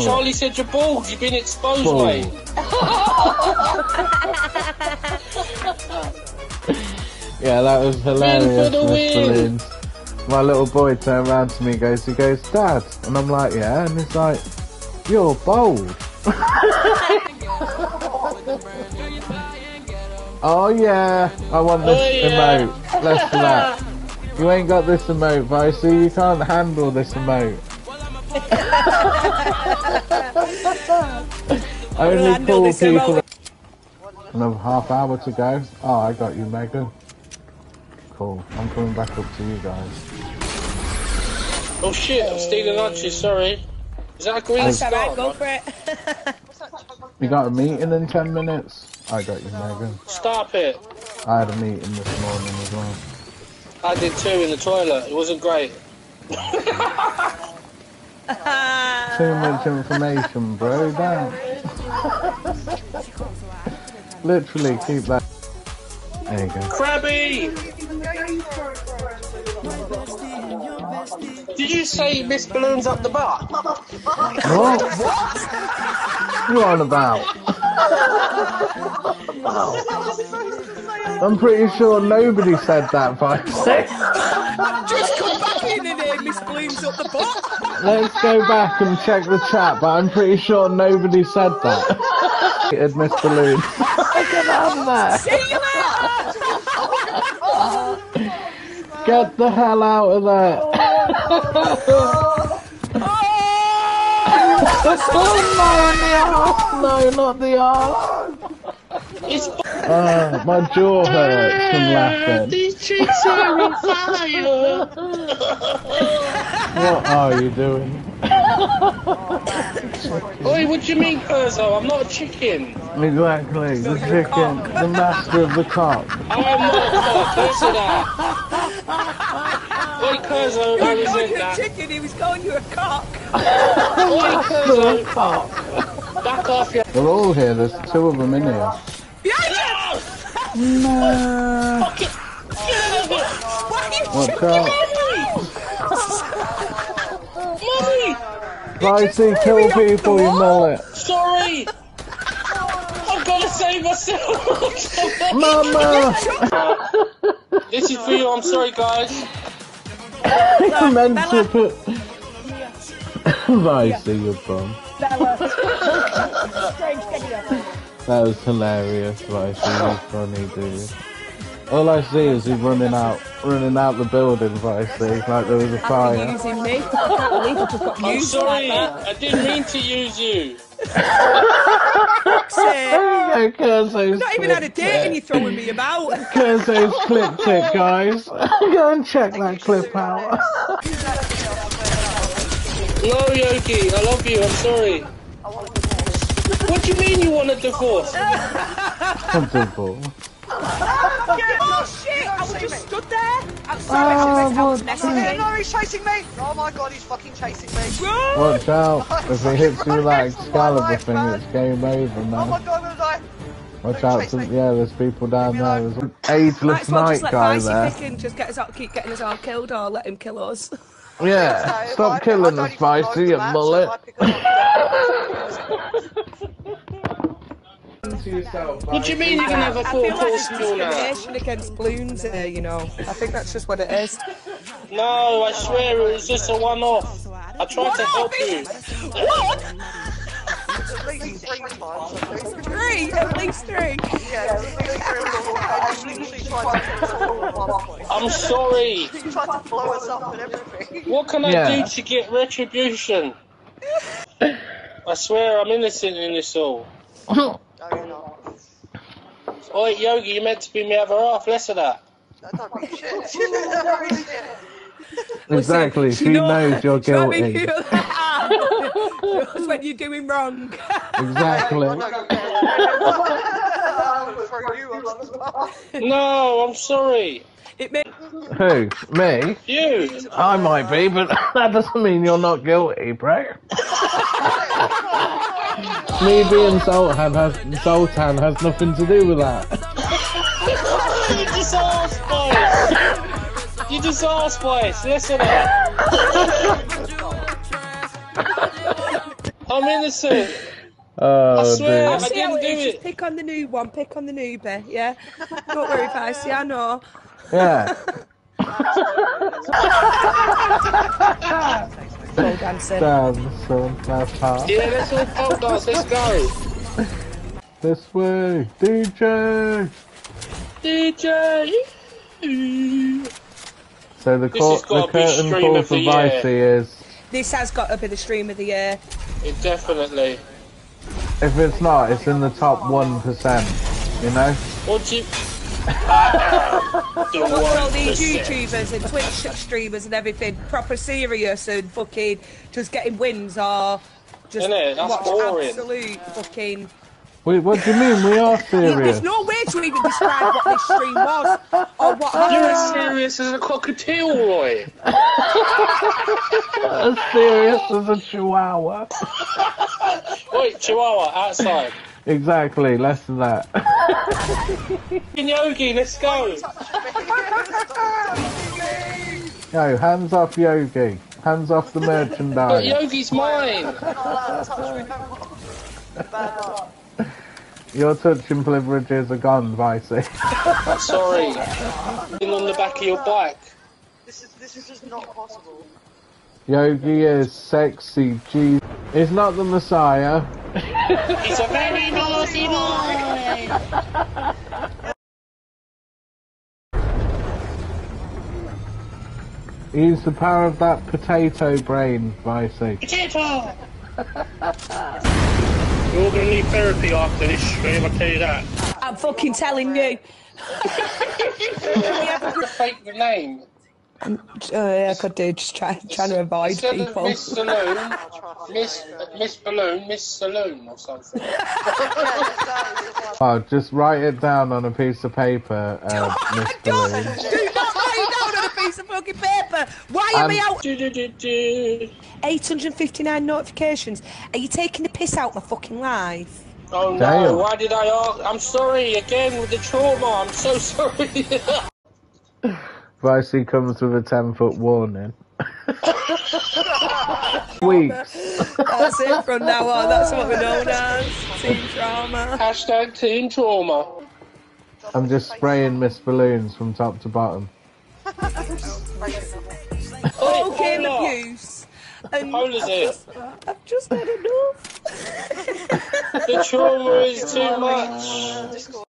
Charlie said you're bald. You've been exposed, Bald. mate. Yeah, that was hilarious, win. My little boy turned around to me and goes, he goes, Dad. And I'm like, yeah. And he's like, you're bold. oh yeah, I want this Oh, yeah. emote. Let's do that. You ain't got this emote, Vicey. You can't handle this emote. Only cool people. Another half hour to go. Oh, I got you, Megan. Cool. I'm coming back up to you guys. Oh shit, I'm stealing lunches, sorry. Is that a green That's star? alright, go for it. You got a meeting in 10 minutes? I got you, Megan. Stop it. I had a meeting this morning as well. I did too in the toilet. It wasn't great. Too much information, bro. Damn. Literally, keep that. There you go. Krabby! Did you say Miss Balloon's up the bar? What? You on about? I'm pretty sure nobody said that, Vicey. Just come back in and uh, Miss Balloon's up the butt. Let's go back and check the chat, but I'm pretty sure nobody said that. It Miss Balloon. Get out of there. See you later. Get the hell out of there. oh, no, not the arse. It's Oh, my jaw hurts from laughing. These cheeks are on fire! What are you doing? Oi, what do you mean, Perzo? I'm not a chicken. Exactly, the chicken, the master of the cock. I'm not a cock. Listen to that. Oi, Perzo, He I was calling resent you a that. chicken, he was calling you a cock. Oi, Perzo, Cock. back off your... They're all here, there's two of them in here. Yeah, No. Get out of it! Why are you What's? Mummy! Vicey, kill people, you mullet. Sorry! I've got to save myself! Mama! this is for you, I'm sorry, guys. I meant to put... Vicey, you bum. That was hilarious, Vicey. You're funny, dude. All I see is he's running out, running out the building, Vicey, like there was a After fire. using me, I can't believe I just got I'm used sorry, like. I didn't mean to use you. Fuck's sake. There you go, Curzo's Not even had a clipped date and you're throwing me about. Curzo's clipped it, guys. Go and check that clip out. No, Yogi, I love you, I'm sorry. What do you mean you want a divorce? Comfortable. oh Oh, shit! I was just stood there. I'm Oh, sorry, I was what messing Yeah, me. no, he's chasing me! Oh my god, he's fucking chasing me! Run! Watch out. If it hits you with that Excalibur thing, it's game over, Oh my man. god, I'm gonna die! Watch out. To, yeah, there's people down there. There's an ageless Might as well night just let guy Vicey there. pick and just get us out, keep getting us all killed, or let him kill us. Yeah, So, I- stop I killing don't us, even know Spicy, you the map, so mullet. I pick up- What do you mean you're gonna have a I full feel like course meal now? discrimination against balloons here, you know. I think that's just what it is. No, I swear it was just a one-off. I tried to help you. One? At least three times, I think. Three? At least three. Yeah, at least three times. I just literally tried to kill us all at one point. I'm sorry. He tried to blow us up and everything. What can I Yeah. do to get retribution? I swear I'm innocent in this all. No, you're. Oi, Yogi, you meant to be my other half. Less of that. That don't mean shit. That don't mean shit. Exactly. She you know- knows you're do you know what I guilty. mean? That's when you're doing wrong. Exactly. I know you're dead. For you, I'm just- No, I'm sorry. It may Who? Me? You. I might be, but that doesn't mean you're not guilty, bro. Me being Sultan has Sultan has nothing to do with that. You just asked twice. You just asked twice. Listen up. I'm innocent. Oh, I swear. dude. I See didn't it do it. Just pick on the new one. Pick on the newbie. Yeah. Don't worry, Vicey. I know. Yeah. Pole dancing. Damn, son. That's hard. Yeah, let's all pole dance. Let's go. This way. DJ! DJ. So the, This cor- the curtain call for the. Vicey is, This has got to be the stream of the year. It definitely. if it's not, it's in the top 1%. You know? What do you? The Look at all these 1%. YouTubers and Twitch streamers and everything, proper serious and fucking just getting wins or just Innit? That's watch boring. absolute fucking. Wait, what do you mean? We are serious. There's no way to even describe what this stream was or what You're as serious as a cockatiel, Roy. as serious as a chihuahua. Wait, Chihuahua, outside. Exactly, less than that. Yogi, let's go. Yo, hands off Yogi. Hands off the merchandise. But. Yogi's mine. Not allowed touch me. Your touching privileges are gone, Vicey. Sorry. In on the back of your bike. This is this is just not possible. Yogi is sexy, G. He's not the Messiah. He's a very naughty boy. He's the power of that potato brain, by Vicey. Potato. You're gonna need therapy after this stream, I tell you that. I'm fucking telling you. Can we ever Fake the name. Oh, yeah, I could do. Just try, trying to avoid Instead of people. Miss Saloon, Miss Miss Balloon, Miss Saloon or something. Oh, just write it down on a piece of paper, uh, Miss Don't, Balloon. do not write it down on a piece of fucking paper. Why are Um, we out? Do, do, do, do. 859 notifications. Are you taking the piss out of my fucking life? Oh Damn. no, why did I ask? I'm sorry again with the trauma, I'm so sorry. Vicey comes with a 10 foot warning. Weeks. That's it from now on. That's what we're known as. Team trauma. Hashtag Team Trauma. I'm just spraying Miss Balloons from top to bottom. All Hey, game Paula. abuse. And Paula's I've here. just, I've just had enough. The trauma is too much. Discord.